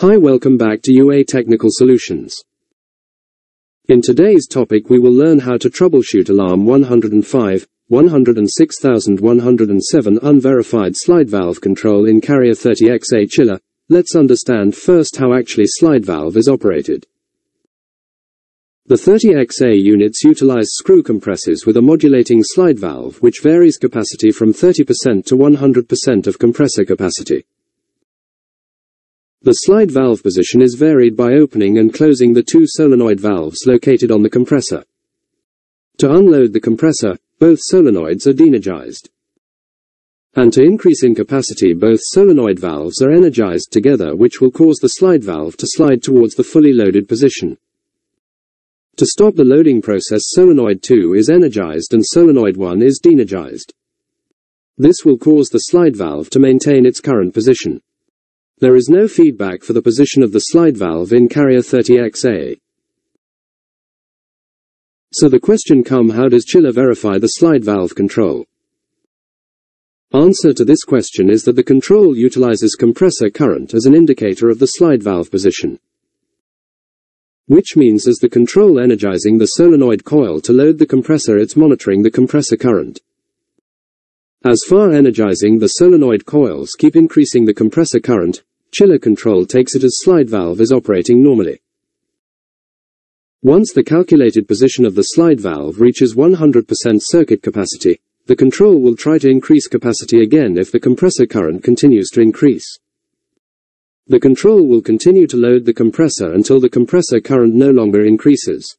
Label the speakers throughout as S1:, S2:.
S1: Hi welcome back to UA Technical Solutions. In today's topic we will learn how to troubleshoot alarm 105, 106107 unverified slide valve control in Carrier 30XA chiller. Let's understand first how actually slide valve is operated. The 30XA units utilize screw compressors with a modulating slide valve which varies capacity from 30% to 100% of compressor capacity. The slide valve position is varied by opening and closing the two solenoid valves located on the compressor. To unload the compressor, both solenoids are deenergized. And to increase in capacity both solenoid valves are energized together which will cause the slide valve to slide towards the fully loaded position. To stop the loading process solenoid 2 is energized and solenoid 1 is deenergized. This will cause the slide valve to maintain its current position. There is no feedback for the position of the slide valve in carrier 30XA. So the question come how does chiller verify the slide valve control? Answer to this question is that the control utilizes compressor current as an indicator of the slide valve position. Which means as the control energizing the solenoid coil to load the compressor it's monitoring the compressor current. As far energizing the solenoid coils keep increasing the compressor current, chiller control takes it as slide valve is operating normally. Once the calculated position of the slide valve reaches 100% circuit capacity, the control will try to increase capacity again if the compressor current continues to increase. The control will continue to load the compressor until the compressor current no longer increases.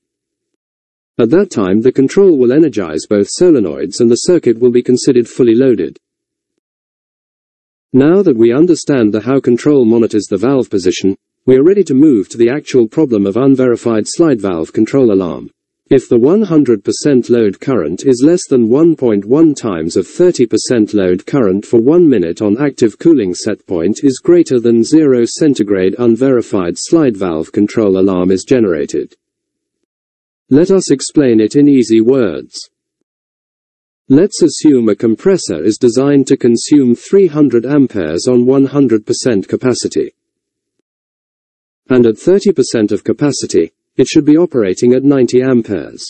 S1: At that time the control will energize both solenoids and the circuit will be considered fully loaded. Now that we understand the how control monitors the valve position, we are ready to move to the actual problem of unverified slide valve control alarm. If the 100% load current is less than 1.1 times of 30% load current for 1 minute on active cooling setpoint is greater than 0 centigrade unverified slide valve control alarm is generated. Let us explain it in easy words. Let's assume a compressor is designed to consume 300 amperes on 100% capacity. And at 30% of capacity, it should be operating at 90 amperes.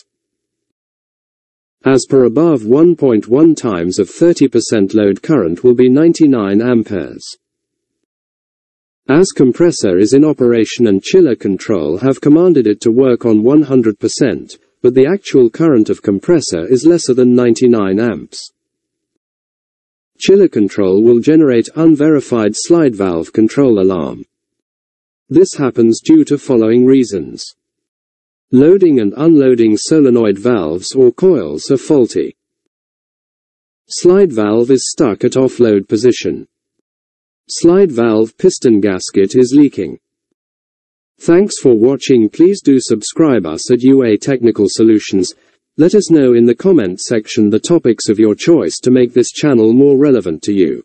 S1: As per above 1.1 times of 30% load current will be 99 amperes. As compressor is in operation and chiller control have commanded it to work on 100%, but the actual current of compressor is lesser than 99 amps. Chiller control will generate unverified slide valve control alarm. This happens due to following reasons. Loading and unloading solenoid valves or coils are faulty. Slide valve is stuck at offload position. Slide valve piston gasket is leaking. Thanks for watching please do subscribe us at UA Technical Solutions. Let us know in the comment section the topics of your choice to make this channel more relevant to you.